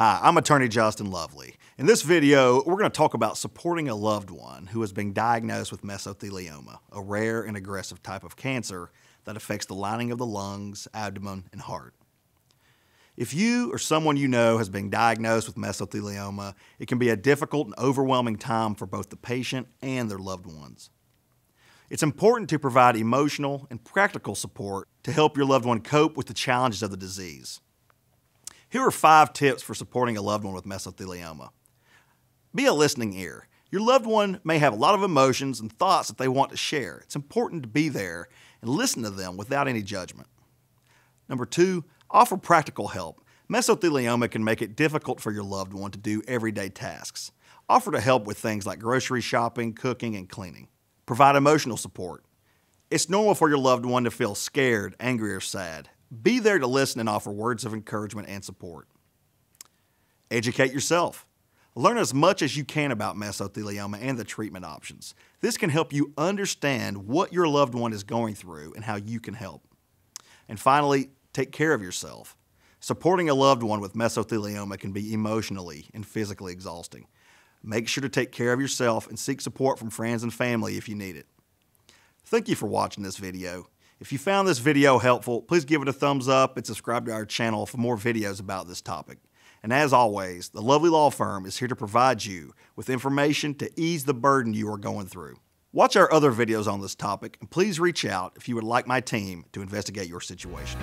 Hi, I'm attorney Justin Lovely. In this video, we're going to talk about supporting a loved one who has been diagnosed with mesothelioma, a rare and aggressive type of cancer that affects the lining of the lungs, abdomen, and heart. If you or someone you know has been diagnosed with mesothelioma, it can be a difficult and overwhelming time for both the patient and their loved ones. It's important to provide emotional and practical support to help your loved one cope with the challenges of the disease. Here are five tips for supporting a loved one with mesothelioma. Be a listening ear. Your loved one may have a lot of emotions and thoughts that they want to share. It's important to be there and listen to them without any judgment. Number two, offer practical help. Mesothelioma can make it difficult for your loved one to do everyday tasks. Offer to help with things like grocery shopping, cooking, and cleaning. Provide emotional support. It's normal for your loved one to feel scared, angry, or sad. Be there to listen and offer words of encouragement and support. Educate yourself. Learn as much as you can about mesothelioma and the treatment options. This can help you understand what your loved one is going through and how you can help. And finally, take care of yourself. Supporting a loved one with mesothelioma can be emotionally and physically exhausting. Make sure to take care of yourself and seek support from friends and family if you need it. Thank you for watching this video. If you found this video helpful, please give it a thumbs up and subscribe to our channel for more videos about this topic. And as always, the Lovely Law Firm is here to provide you with information to ease the burden you are going through. Watch our other videos on this topic and please reach out if you would like my team to investigate your situation.